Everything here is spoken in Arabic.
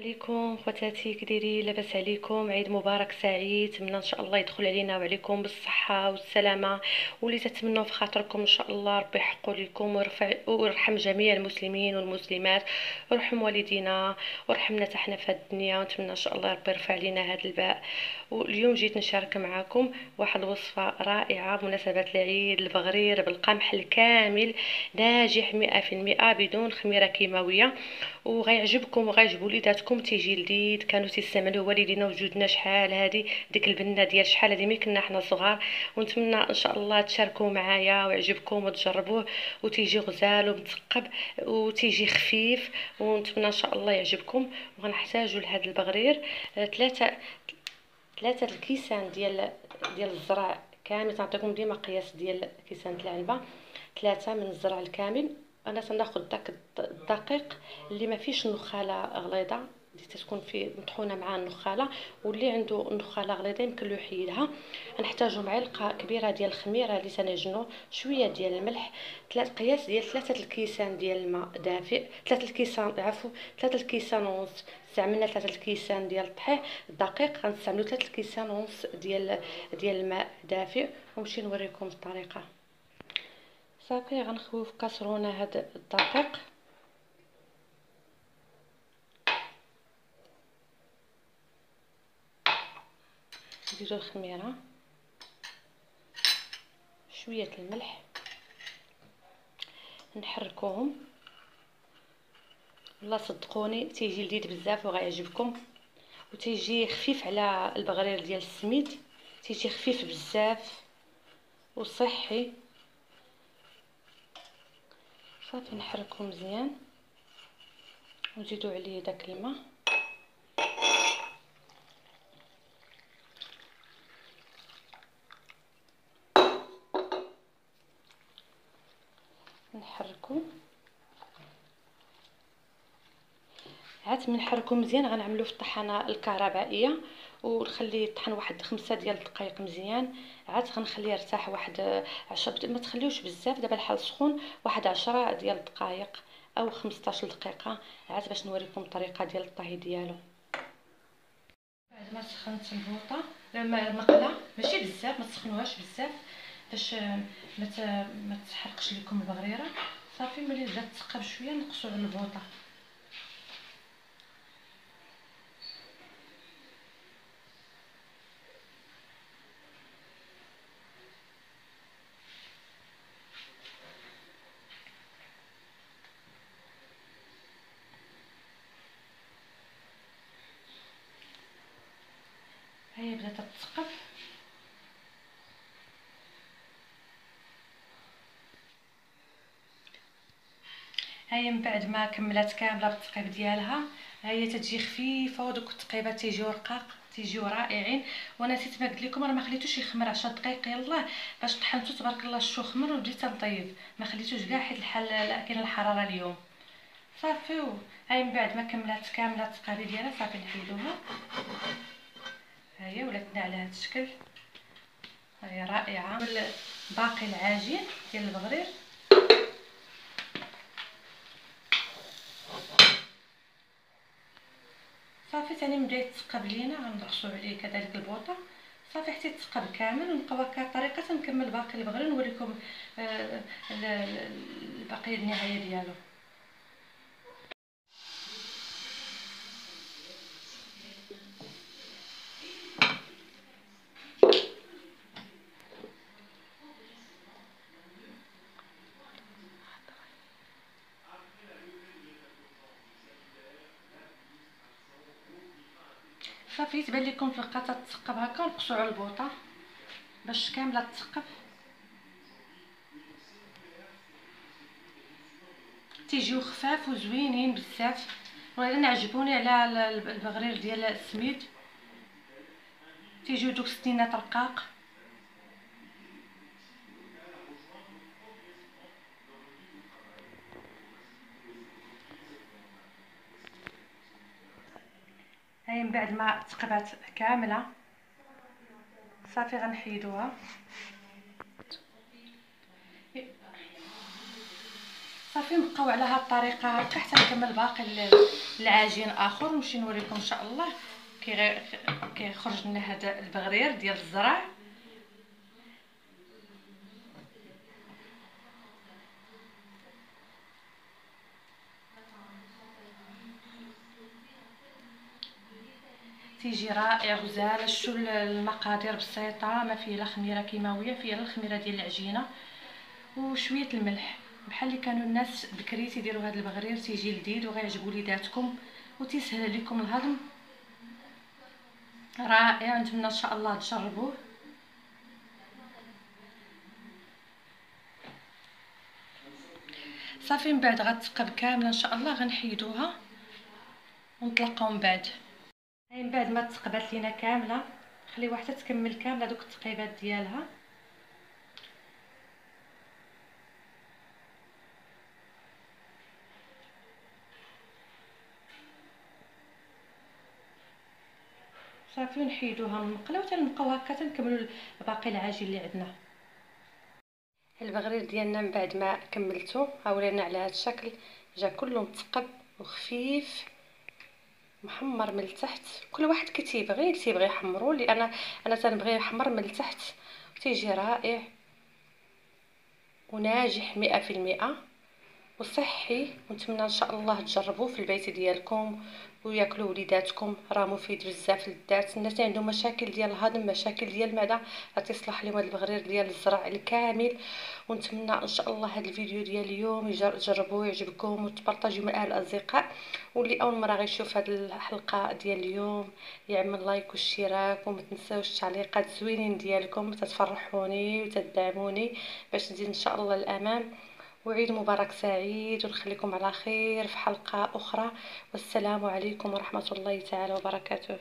عليكم خواتاتي كديري لاباس عليكم عيد مبارك سعيد. نتمنى إن شاء الله يدخل علينا وعليكم بالصحة والسلامة. واللي تتمنوا في خاطركم إن شاء الله ربي يحقق لكم ويرفع ويرحم جميع المسلمين والمسلمات. ويرحم والدينا ويرحمنا حتى حنا في هذه الدنيا. ونتمنى إن شاء الله ربي يرفع علينا هذا الباء. واليوم جيت نشارك معكم واحد الوصفة رائعة بمناسبة العيد البغرير بالقمح الكامل ناجح مئة في المئة بدون خميرة كيماوية. وغيعجبكم وغيعجب وليداتكم تيجي لذيذ كانوا تيستعملوه والدينا وجودنا شحال هادي ديك البنة ديال شحال هادي ملي كنا حنا صغار ونتمنى إن شاء الله تشاركوا معايا ويعجبكم وتجربوه. وتيجي غزال ومثقب وتيجي خفيف. ونتمنى إن شاء الله يعجبكم. وغنحتاجوا لهذا البغرير. ثلاثة ثلاثة الكيسان ديال ديال الزرع كامل. تنعطيكم ديما قياس ديال كيسان العلبة. ثلاثة من الزرع الكامل. أنا تناخذ داك الدقيق اللي ما فيش نخالة غليظة اللي تتكون فيه مطحونة مع النخالة واللي عنده النخاله غليظة يمكن له يحيدها. نحتاجو معلقه كبيرة ديال الخميرة اللي تنعجنو شوية ديال الملح ثلاث قياس ديال ثلاثة الكيسان ديال الماء دافئ ثلاثة الكيسان عفوا ثلاثة الكيسان ونص استعملنا ثلاثة الكيسان ديال الطحيح الدقيق غنستعملو ثلاثة الكيسان ونص ديال ديال الماء دافئ ونمشي نوريكم الطريقة. صافي غنخويو في كاسرونه هاد الدقيق. نديرو الخميرة. شوية الملح. نحركوهم. لا صدقوني تيجي لذيذ بزاف وغيعجبكم. وتيجي خفيف على البغرير ديال السميد. تيجي خفيف بزاف وصحي. صافي نحركو مزيان ونزيدو عليه داك الماء. نحركو. عاد من نحركو مزيان غنعملو في الطحانه الكهربائية. ونخليه يطحن واحد خمسة ديال الدقائق مزيان. عاد غنخليه يرتاح واحد عشرة ما تخليوش بزاف. دابا الحال سخون. واحد عشرة ديال الدقائق أو 15 دقيقة. عاد باش نوريكم الطريقة ديال الطهي ديالو. بعد ما سخنت البوطة. المقلة. ماشي بزاف. ما تسخنوهاش بزاف. باش ما تحرقش لكم البغريرة. صافي ملي بدات تثقب شوية نقصو على البوطة. هي بدات تثقب هي من بعد ما كملات كاملة بالتقيب ديالها هي تتجي خفيفة ودوك التقيبات تيجيو رقاق تيجيو رائعين. وأنا نسيت ما قلت لكم راه ما خليتوش يخمر 10 دقائق يلاه. باش طحنتو تبارك الله شو خمر وبديت نطيب. ما خليتوش كاع حيت الحال كاين الحرارة اليوم. صافي. هاي من بعد ما كملات كاملة التقابي ديالها صافي نحيدوها. هي ولاتنا على هذا الشكل. هي رائعة. باقي العجين ديال البغرير صافي ثاني بدا يتثقب لينا غنرقصو عليه كذلك البوطة. صافي حتى يتثقب كامل. ونبقاو هكا الطريقة تنكمل باقي البغرير نوريكم آه الباقي النهاية ديالو. صافي تبان لكم الفرقه تتثقب هكا نقصو على البوطة باش كاملة تثقب تيجيو خفاف وزوينين بزاف. وأنا عجبوني على البغرير ديال السميد تيجيو دوك ستينات رقاق هاي من بعد ما تقبات كاملة. صافي غنحيدوها. صافي نبقاو على هاد الطريقة هكا حتى نكمل باقي العجين آخر ونمشي نوريكم إن شاء الله كي كيخرج لنا هذا البغرير ديال الزرع. تيجي رائع غزال شو المقادير بسيطة ما فيه لا خميرة كيماوية فيه الخميره ديال العجينة وشوية الملح. بحال اللي كانوا الناس بكري تيديروا هذا البغرير تيجي لذيذ وغيعجب وليداتكم وتيسهل عليكم الهضم. رائع نتمنى إن شاء الله تجربوه. صافي من بعد غتثقب كامله إن شاء الله غنحيدوها ونطلقوا من بعد. من بعد ما تثقبات لينا كاملة خليوها حتى تكمل كاملة دوك التقيبات ديالها. صافي نحيدوها من المقلة وتنبقاو هكا تنكملوا باقي العجين اللي عندنا. البغرير ديالنا من بعد ما كملته ها ولينا على هذا الشكل جا كله مثقب وخفيف. محمر من التحت. كل واحد كتيبغي تيبغي يحمرو لي أنا أنا تنبغي يحمر من التحت. تيجي رائع وناجح مئة في المئة. وصحي ونتمنى إن شاء الله تجربوه في البيت ديالكم وياكلوا وليداتكم. راه مفيد بزاف للذات. الناس اللي عندهم مشاكل ديال الهضم مشاكل ديال المعده راه تيصلح لهم هذا البغرير ديال الزرع الكامل. ونتمنى إن شاء الله هذا الفيديو ديال اليوم تجربوه يعجبكم وتبارطاجيو مع الأصدقاء. واللي أول مرة غيشوف هذه الحلقة ديال اليوم يعمل لايك واشتراك وما تنساوش التعليقات زوينين ديالكم. تتفرحوني وتدعموني باش نزيد إن شاء الله الأمام. وعيد مبارك سعيد ونخليكم على خير في حلقة أخرى. والسلام عليكم ورحمة الله تعالى وبركاته.